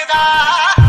ਰੱਖਦਾ